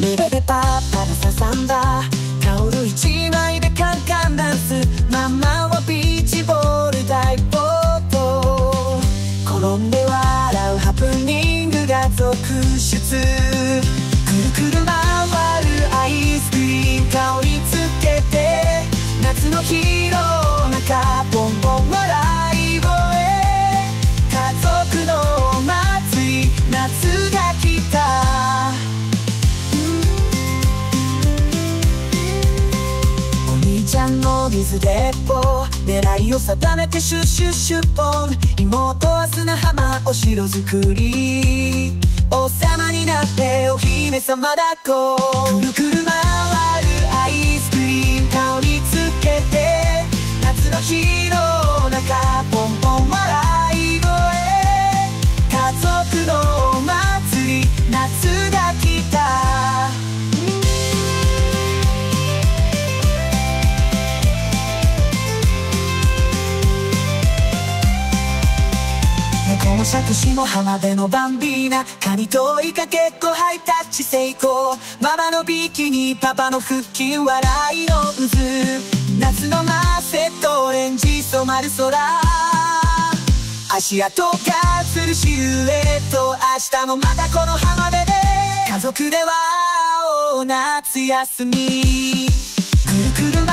パパがささんだタオル一枚でカンカンダンスママはビーチボール大ボート転んで間の水鉄砲狙いを定めてシュッシュッシュッポン妹は砂浜お城作り王様になってお姫様抱っこくるく猫も杓子も浜辺のバンビーナカニとイカ結構ハイタッチ成功ママのビキニパパの腹筋笑いの渦。夏のマーセットオレンジ染まる空。足跡が映るシルエット。明日もまたこの浜辺で。家族ではおう夏休み。くるくる